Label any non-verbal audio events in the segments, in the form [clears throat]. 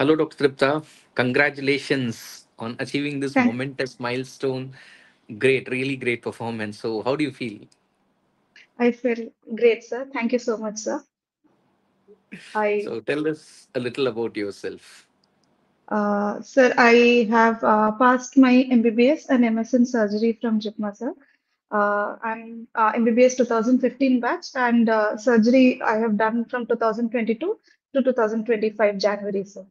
Hello, Dr. Dripta. Congratulations on achieving this Thank- momentous milestone. Great, really great performance. So, how do you feel? I feel great, sir. Thank you so much, sir. I, So, tell us a little about yourself. uh, sir, I have uh, passed my MBBS and MS in surgery from JIPMER, sir. Uh, I'm uh, MBBS 2015 batch and uh, surgery I have done from 2022 to 2025 January, sir.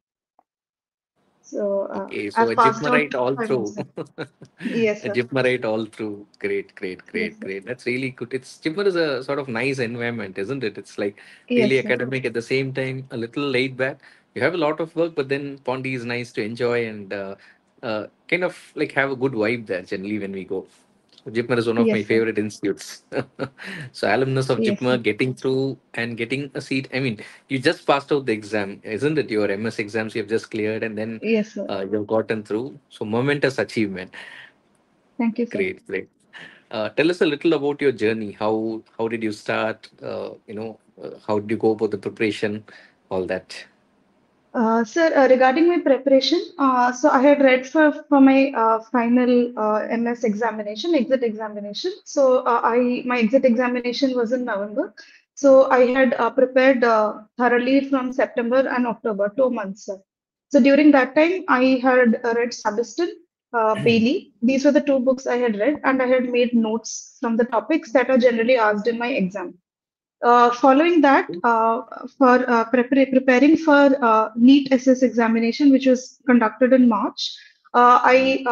So uh, Okay, so I've a passed all through. months, [laughs] sir. Yes, a sir. All through. Great, great, great, sir. great. That's really good. It's Jipmer is a sort of nice environment, isn't it? It's like Yes, really sir. academic at the same time, a little laid back. You have a lot of work, but then Pondi is nice to enjoy and uh, uh, kind of like have a good vibe there generally when we go. Jipmer is one of my Yes, sir. favorite institutes. [laughs] so alumnus of Yes, sir. Jipmer getting through and getting a seat. I mean, you just passed out the exam, isn't it? Your MS exams you have just cleared and then Yes, uh, you've gotten through. So momentous achievement. Thank you, sir. Great, great. Uh, tell us a little about your journey. How how did you start? Uh, you know, uh, how did you go about the preparation? All that. Uh, sir, uh, regarding my preparation, uh, so I had read for, for my uh, final uh, MS examination, exit examination. So uh, I my exit examination was in November. So I had prepared thoroughly from September and October, two months. Sir. So during that time, I had read Sabiston, Bailey. These were the two books I had read, and I had made notes from the topics that are generally asked in my exam. Uh, following that, uh, for uh, prepar- preparing for uh, NEET SS examination, which was conducted in March, uh, I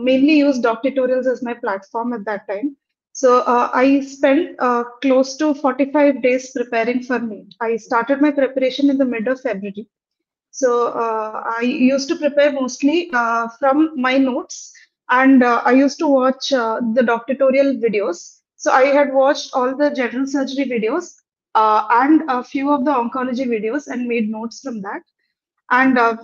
mainly used DocTutorials as my platform at that time. So uh, I spent uh, close to 45 days preparing for NEET. I started my preparation in the mid of February. So uh, I used to prepare mostly uh, from my notes, and uh, I used to watch uh, the doc tutorial videos. So I had watched all the general surgery videos uh, and a few of the oncology videos and made notes from that, and uh,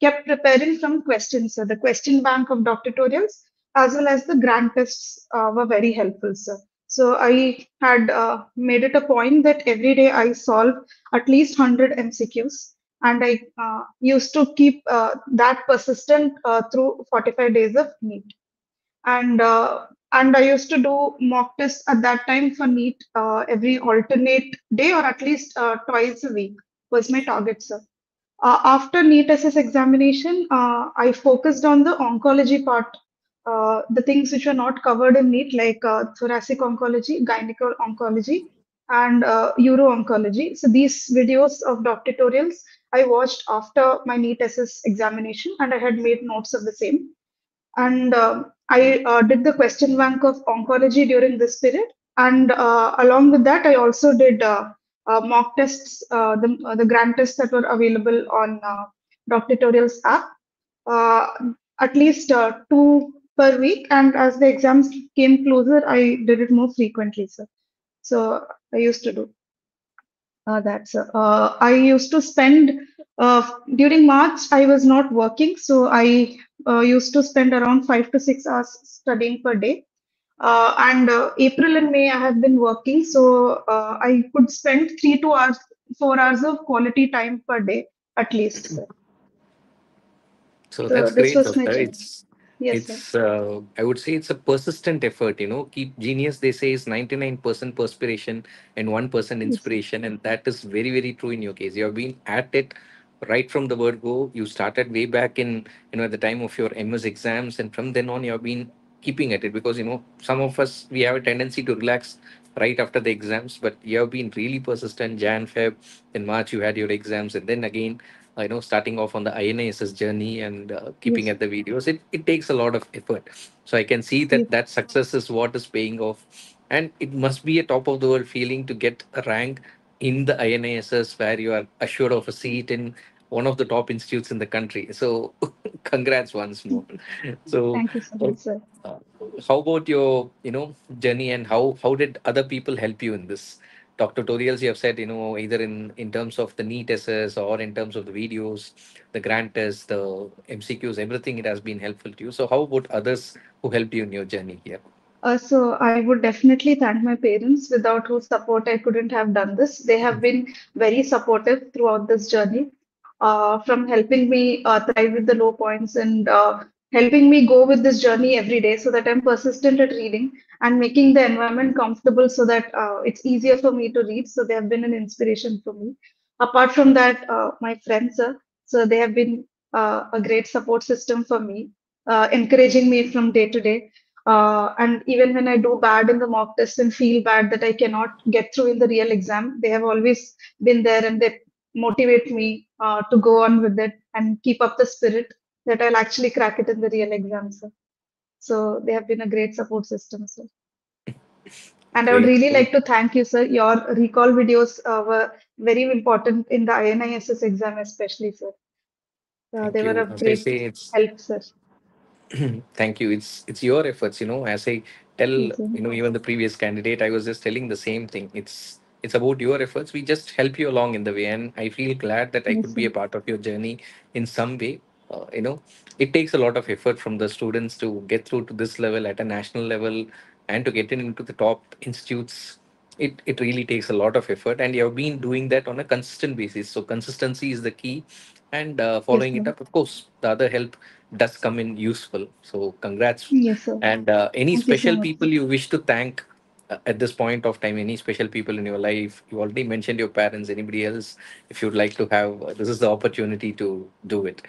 kept preparing from questions. So the question bank of DocTutorials as well as the grand tests uh, were very helpful, sir. So I had uh, made it a point that every day I solve at least 100 MCQs and I uh, used to keep uh, that persistent uh, through 45 days of NEET. And uh, and I used to do mock tests at that time for NEET uh, every alternate day or at least uh, twice a week was my target, sir. Uh, after NEET SS examination, uh, I focused on the oncology part, uh, the things which were not covered in NEET, like uh, thoracic oncology, gynecological oncology, and uro-oncology. So these videos of DocTutorials I watched after my NEET SS examination, and I had made notes of the same. And um I uh, did the question bank of oncology during this period. And uh, along with that, I also did uh, uh, mock tests, uh, the, uh, the grand tests that were available on uh, DocTutorials app, uh, at least uh, two per week. And as the exams came closer, I did it more frequently, sir. So I used to do uh, that, sir. Uh, I used to spend uh, during March, I was not working, so I uh, used to spend around five to six hours studying per day. Uh, and uh, April and May, I have been working, so uh, I could spend three to hours, four hours of quality time per day at least. So So that's great, was my It's Yes, it's uh, I would say it's a persistent effort. You know, keep genius. They say is ninety nine percent perspiration and one percent Yes, inspiration, and that is very very true in your case. You have been at it right from the word go. You started way back in you know at the time of your MS exams, and from then on you have been keeping at it because you know some of us we have a tendency to relax right after the exams, but you have been really persistent. Jan, Feb, in March you had your exams, and then again you know starting off on the INI-SS journey and uh, keeping Yes, at the videos. It it takes a lot of effort. So I can see yes, that that success is what is paying off, and it must be a top of the world feeling to get a rank in the INI-SS where you are assured of a seat in one of the top institutes in the country. So [laughs] congrats once more. So Thank you so much, sir. uh, how about your you know journey and how how did other people help you in this DocTutorials you have said you know either in in terms of the NEET SS or in terms of the videos the grand tests the mcqs everything it has been helpful to you so how about others who helped you in your journey here Uh, so I would definitely thank my parents, without whose support I couldn't have done this. They have been very supportive throughout this journey. uh, from helping me uh, thrive with the low points and uh, helping me go with this journey every day so that I'm persistent at reading and making the environment comfortable so that uh, it's easier for me to read. So they have been an inspiration for me. Apart from that, uh, my friends, so they have been uh, a great support system for me, uh, encouraging me from day to day. Uh, and even when I do bad in the mock test and feel bad that I cannot get through in the real exam, they have always been there and they motivate me uh, to go on with it and keep up the spirit that I'll actually crack it in the real exam, sir. So they have been a great support system, sir. And I would really like to thank you, sir. Your recall videos uh, were very important in the INISS exam, especially, sir. Uh, they were you. of As I great help, sir. [clears throat] Thank you. It's it's your efforts, you know. As I tell, sir. you know, even the previous candidate, I was just telling the same thing. It's it's about your efforts. We just help you along in the way, and I feel glad that I Yes, could be a part of your journey in some way. Uh, you know, it takes a lot of effort from the students to get through to this level at a national level and to get in into the top institutes. It it really takes a lot of effort, and you have been doing that on a consistent basis. So consistency is the key, and uh, following sir. it up, of course, the other help does come in useful. So congrats. Yes, sir. And uh, any Thank special much, people you wish to thank uh, at this point of time? Any special people in your life? You already mentioned your parents. Anybody else? If you'd like to have, uh, this is the opportunity to do it.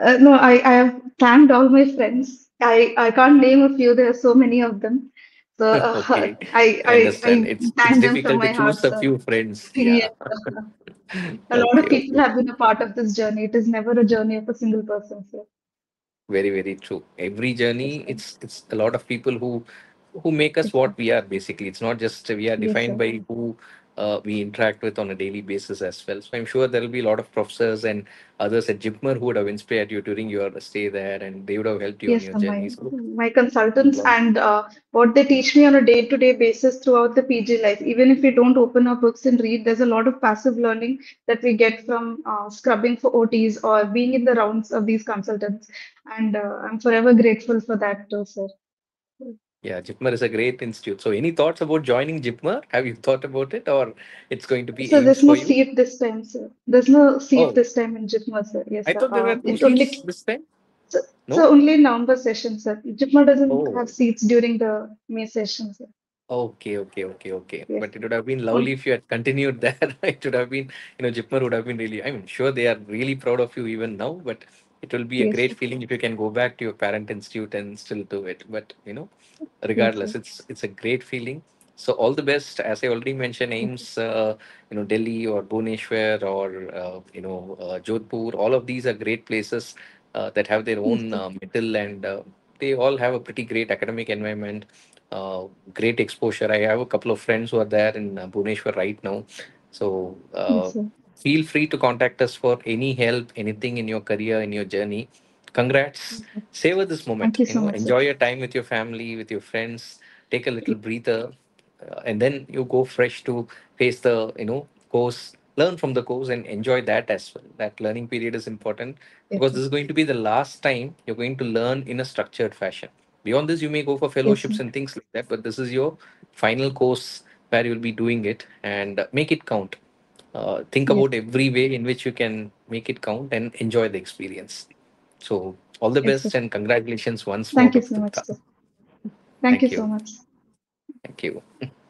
Uh, no, I, I have thanked all my friends. I, I can't name a few, there are so many of them. So [laughs] uh, okay, I, I I, understand. I It's it's thank them from difficult to my heart, choose a few friends. [laughs] Yes, Yeah. sir. [laughs] A lot of people Okay. have been a part of this journey. It is never a journey of a single person, sir. Very, very true. Every journey, it's it's a lot of people who who make us what we are. Basically, it's not just we are defined sir. by who uh, we interact with on a daily basis as well. So I'm sure there will be a lot of professors and others at Jipmer who would have inspired you during your stay there, and they would have helped you on Yes, your sir. My my consultants and uh, what they teach me on a day-to-day basis throughout the PG life. Even if we don't open our books and read, there's a lot of passive learning that we get from uh, scrubbing for OTs or being in the rounds of these consultants. And uh, I'm forever grateful for that too, sir. Yeah, Jipmer is a great institute. So, any thoughts about joining Jipmer? Have you thought about it, or it's going to be So there's no seat this time, sir. There's no seat Oh, this time in Jipmer, sir. Yes, I sir. thought there were Uh, two seats only this time. so, so only November session, sir. JIPMER doesn't have Oh. seats during the May session, sir. Okay, okay, okay, okay. Yes, But it would have been lovely if you had continued [laughs] there. It would have been, you know, Jipmer would have been really, I'm sure they are really proud of you even now, but it will be a great feeling if you can go back to your parent institute and still do it. But, you know, Yes, regardless, it's it's a great feeling. So all the best. As I already mentioned, Yes, AIIMS, uh, you know, Delhi or Bhubaneswar or, uh, you know, uh, Jodhpur, all of these are great places uh, that have their own uh, mettle and uh, they all have a pretty great academic environment uh, great exposure. I have a couple of friends who are there in uh, Bhubaneswar right now. So uh, Yes. Feel free to contact us for any help, anything in your career, in your journey. Congrats. Yes. Savor this moment. Thank you You so know, much, sir. enjoy your time with your family, with your friends. Take a little breather, uh, and then you go fresh to face the you know course. Learn from the course and enjoy that as well. That learning period is important Yes, because this is going to be the last time you're going to learn in a structured fashion Beyond this, you may go for fellowships sir. and things like that, but this is your final course where you'll be doing it and uh, make it count. Uh, think about every way in which you can make it count and enjoy the experience. So, all the yes, best and congratulations once more, Thank you so much, Tha. sir. Thank you Thank so much. Thank you. [laughs]